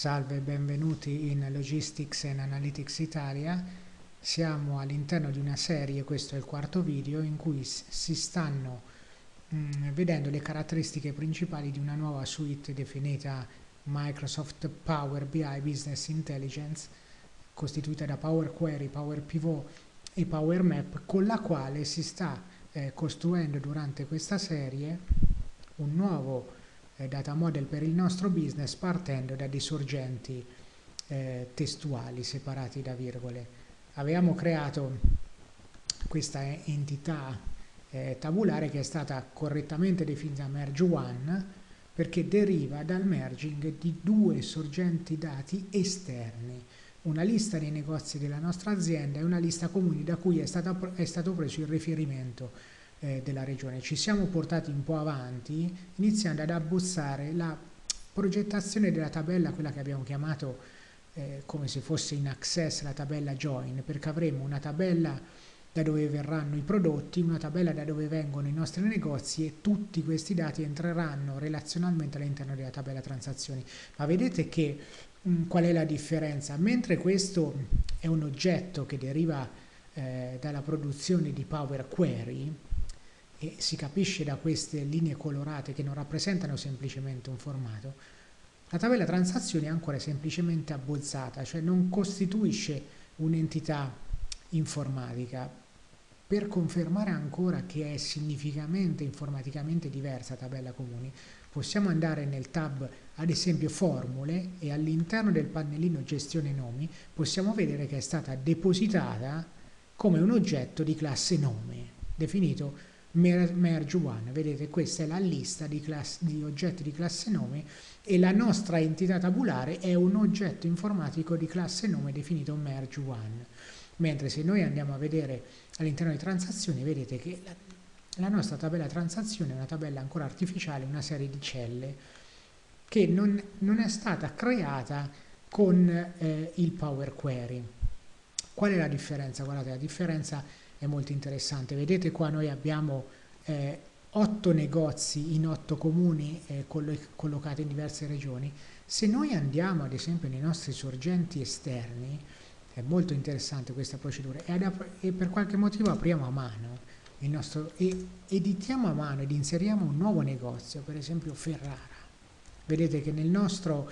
Salve e benvenuti in Logistics and Analytics Italia. Siamo all'interno di una serie, questo è il quarto video, in cui si stanno mh, mm, vedendo le caratteristiche principali di una nuova suite definita Microsoft Power BI Business Intelligence, costituita da Power Query, Power Pivot e Power Map, con la quale si sta eh, costruendo durante questa serie un nuovo data model per il nostro business partendo da dei sorgenti eh, testuali separati da virgole. Avevamo creato questa entità eh, tabulare che è stata correttamente definita merge one perché deriva dal merging di due sorgenti dati esterni, una lista dei negozi della nostra azienda e una lista comuni da cui è, stata, è stato preso il riferimento eh, della regione. Ci siamo portati un po' avanti iniziando ad abbozzare la progettazione della tabella, quella che abbiamo chiamato eh, come se fosse in access la tabella join, perché avremo una tabella da dove verranno i prodotti, una tabella da dove vengono i nostri negozi e tutti questi dati entreranno relazionalmente all'interno della tabella transazioni. Ma vedete che mh, mm, qual è la differenza? Mentre questo è un oggetto che deriva eh, dalla produzione di Power Query, e si capisce da queste linee colorate che non rappresentano semplicemente un formato, la tabella transazioni è ancora semplicemente abbozzata, cioè non costituisce un'entità informatica. Per confermare ancora che è significativamente informaticamente diversa tabella comuni, possiamo andare nel tab ad esempio formule e all'interno del pannellino gestione nomi possiamo vedere che è stata depositata come un oggetto di classe nome, definito merge one. Vedete, questa è la lista di, di oggetti di classe nome e la nostra entità tabulare è un oggetto informatico di classe nome definito merge one. Mentre se noi andiamo a vedere all'interno di transazioni, vedete che la, la nostra tabella transazione è una tabella ancora artificiale, una serie di celle che non, non è stata creata con eh, il Power Query. Qual è la differenza? Guardate, la differenza è molto interessante. Vedete qua noi abbiamo eh, otto negozi in otto comuni eh, collocati in diverse regioni. Se noi andiamo ad esempio nei nostri sorgenti esterni, è molto interessante questa procedura, e, e per qualche motivo apriamo a mano il nostro, e editiamo a mano ed inseriamo un nuovo negozio, per esempio Ferrara. Vedete che nel nostro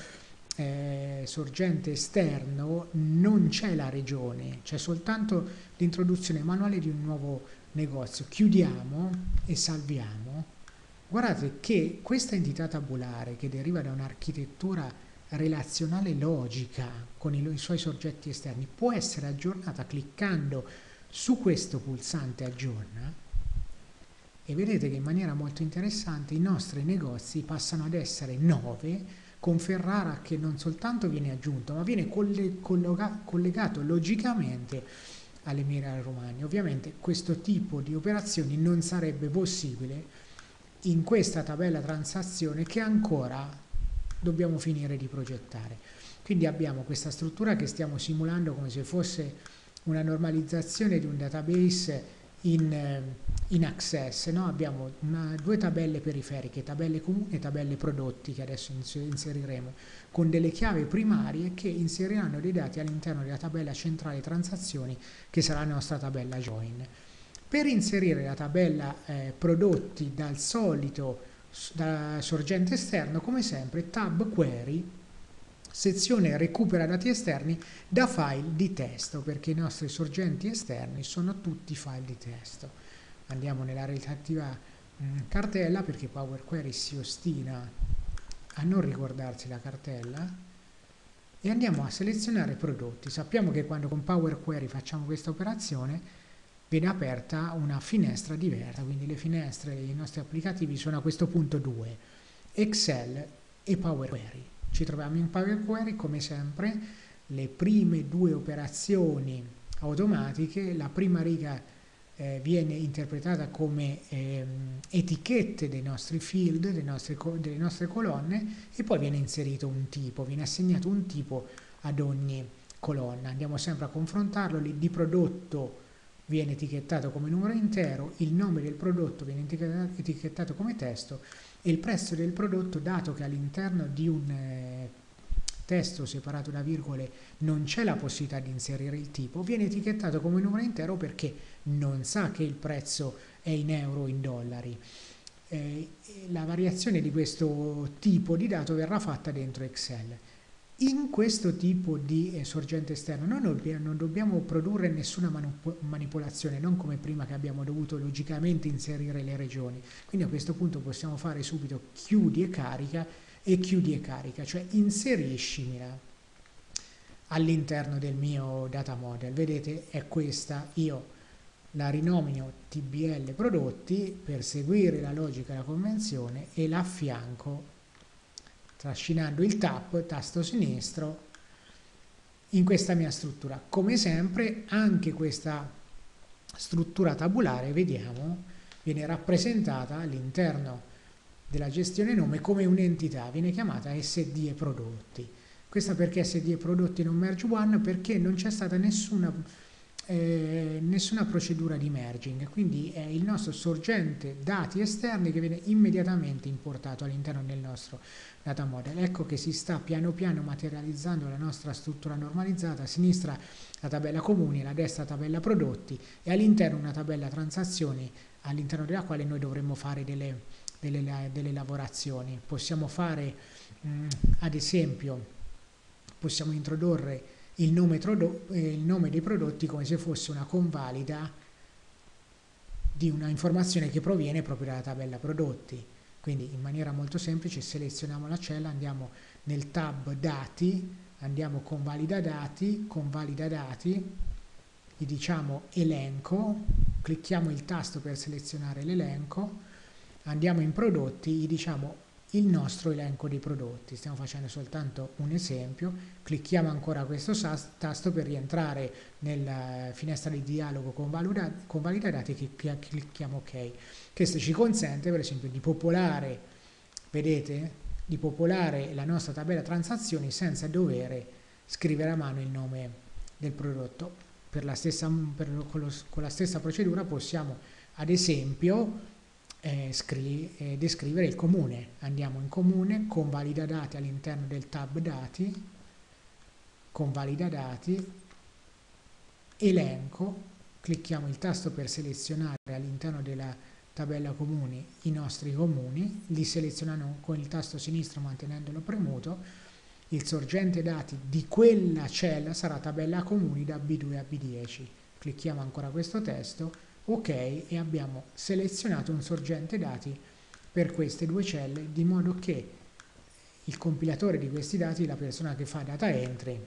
eh, sorgente esterno non c'è la regione, c'è soltanto l'introduzione manuale di un nuovo negozio. Chiudiamo e salviamo. Guardate che questa entità tabulare che deriva da un'architettura relazionale logica con i, i suoi soggetti esterni può essere aggiornata cliccando su questo pulsante aggiorna e vedete che in maniera molto interessante i nostri negozi passano ad essere 9 con Ferrara che non soltanto viene aggiunto, ma viene collegato logicamente all'Emilia Romagna. Ovviamente questo tipo di operazioni non sarebbe possibile in questa tabella transazione che ancora dobbiamo finire di progettare. Quindi abbiamo questa struttura che stiamo simulando come se fosse una normalizzazione di un database in, eh, in Access no? abbiamo una, due tabelle periferiche, tabelle comuni e tabelle prodotti che adesso inseriremo, con delle chiavi primarie che inseriranno dei dati all'interno della tabella centrale transazioni che sarà la nostra tabella join. Per inserire la tabella eh, prodotti dal solito da sorgente esterno, come sempre, tab query sezione recupera dati esterni da file di testo perché i nostri sorgenti esterni sono tutti file di testo. Andiamo nella relativa mh, mm, cartella perché Power Query si ostina a non ricordarsi la cartella e andiamo a selezionare prodotti. Sappiamo che quando con Power Query facciamo questa operazione viene aperta una finestra diversa quindi le finestre dei nostri applicativi sono a questo punto due Excel e Power Query ci troviamo in Power Query come sempre, le prime due operazioni automatiche, la prima riga eh, viene interpretata come eh, etichette dei nostri field, dei nostri delle nostre colonne e poi viene inserito un tipo, viene assegnato un tipo ad ogni colonna. Andiamo sempre a confrontarlo, lì di prodotto viene etichettato come numero intero, il nome del prodotto viene etichettato come testo e il prezzo del prodotto dato che all'interno di un eh, testo separato da virgole non c'è la possibilità di inserire il tipo, viene etichettato come numero intero perché non sa che il prezzo è in euro o in dollari. Eh, la variazione di questo tipo di dato verrà fatta dentro Excel. In questo tipo di eh, sorgente esterno noi non dobbiamo, produrre nessuna manipolazione, non come prima che abbiamo dovuto logicamente inserire le regioni. Quindi a questo punto possiamo fare subito chiudi e carica e chiudi e carica, cioè inseriscimela all'interno del mio data model. Vedete è questa, io la rinomino TBL prodotti per seguire la logica e la convenzione e la affianco trascinando il tap, tasto sinistro, in questa mia struttura. Come sempre anche questa struttura tabulare, vediamo, viene rappresentata all'interno della gestione nome come un'entità, viene chiamata SD e prodotti. Questa perché SD e prodotti non merge one? Perché non c'è stata nessuna eh, nessuna procedura di merging, quindi è il nostro sorgente dati esterni che viene immediatamente importato all'interno del nostro data model. Ecco che si sta piano piano materializzando la nostra struttura normalizzata, a sinistra la tabella comuni, a destra la tabella prodotti e all'interno una tabella transazioni all'interno della quale noi dovremmo fare delle, delle, delle lavorazioni. Possiamo fare mh, ad esempio, possiamo introdurre il nome, eh, il nome dei prodotti come se fosse una convalida di una informazione che proviene proprio dalla tabella prodotti. Quindi in maniera molto semplice selezioniamo la cella, andiamo nel tab dati, andiamo con valida dati, con valida dati, gli diciamo elenco, clicchiamo il tasto per selezionare l'elenco, andiamo in prodotti, gli diciamo il nostro elenco dei prodotti. Stiamo facendo soltanto un esempio, clicchiamo ancora questo tasto per rientrare nella finestra di dialogo con, valida, con valida dati e clicchiamo ok. Questo ci consente per esempio di popolare, vedete, di popolare la nostra tabella transazioni senza dover scrivere a mano il nome del prodotto. Per la stessa, per, con, lo, con la stessa procedura possiamo ad esempio eh, eh, descrivere il comune. Andiamo in comune, convalida dati all'interno del tab dati, convalida dati, elenco, clicchiamo il tasto per selezionare all'interno della tabella comuni i nostri comuni, li selezionano con il tasto sinistro mantenendolo premuto, il sorgente dati di quella cella sarà tabella comuni da B2 a B10. Clicchiamo ancora questo testo, ok e abbiamo selezionato un sorgente dati per queste due celle di modo che il compilatore di questi dati, la persona che fa data entry,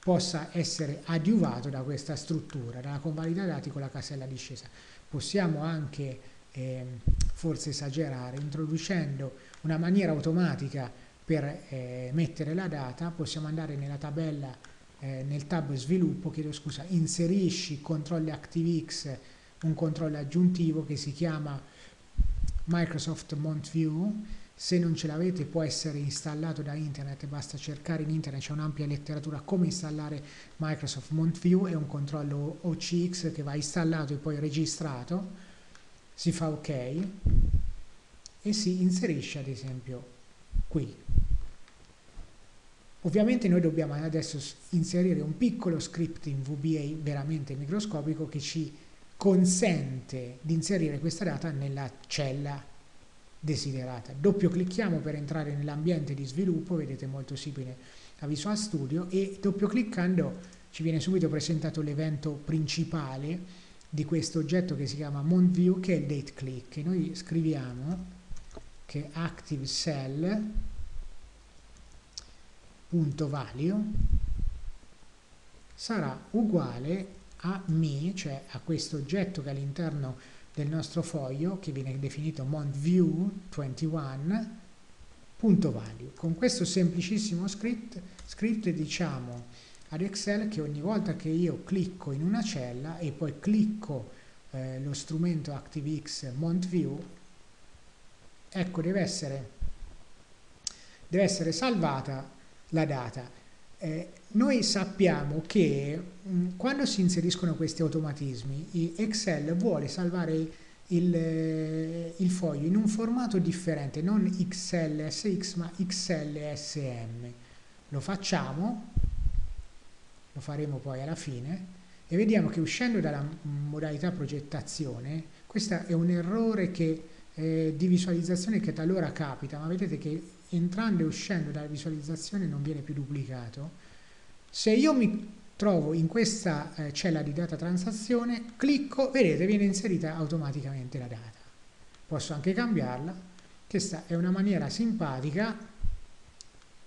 possa essere adiuvato da questa struttura, dalla convalida dati con la casella discesa. Possiamo anche, eh, forse esagerare, introducendo una maniera automatica per eh, mettere la data, possiamo andare nella tabella eh, nel tab sviluppo, chiedo scusa, inserisci controlli ActiveX un controllo aggiuntivo che si chiama Microsoft MontView. Se non ce l'avete può essere installato da internet, basta cercare in internet, c'è un'ampia letteratura come installare Microsoft MontView, è un controllo OCX che va installato e poi registrato, si fa ok. E si inserisce ad esempio qui. Ovviamente noi dobbiamo adesso inserire un piccolo script in VBA veramente microscopico che ci consente di inserire questa data nella cella desiderata. Doppio clicchiamo per entrare nell'ambiente di sviluppo, vedete molto simile a Visual Studio e doppio cliccando ci viene subito presentato l'evento principale di questo oggetto che si chiama MontView che è il date click noi scriviamo che active cell punto value sarà uguale a me, cioè a questo oggetto che all'interno del nostro foglio che viene definito montview21.value. Con questo semplicissimo script, script diciamo ad Excel che ogni volta che io clicco in una cella e poi clicco eh, lo strumento ActiveX MontView, ecco deve essere, deve essere salvata la data. Eh, noi sappiamo che mh, mm, quando si inseriscono questi automatismi, Excel vuole salvare il, eh, il, foglio in un formato differente, non XLSX ma XLSM. lo facciamo, lo faremo poi alla fine, e vediamo che uscendo dalla modalità progettazione, questo è un errore che, eh, di visualizzazione che talora capita, ma vedete che entrando e uscendo dalla visualizzazione non viene più duplicato. Se io mi trovo in questa eh, cella di data transazione, clicco, vedete, viene inserita automaticamente la data. Posso anche cambiarla, questa è una maniera simpatica,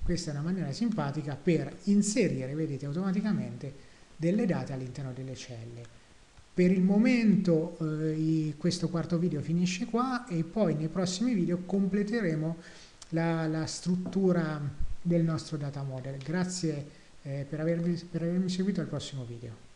questa è una maniera simpatica per inserire, vedete, automaticamente delle date all'interno delle celle. Per il momento eh, questo quarto video finisce qua e poi nei prossimi video completeremo la, la struttura del nostro data model. Grazie eh, per, avermi, per avermi seguito al prossimo video.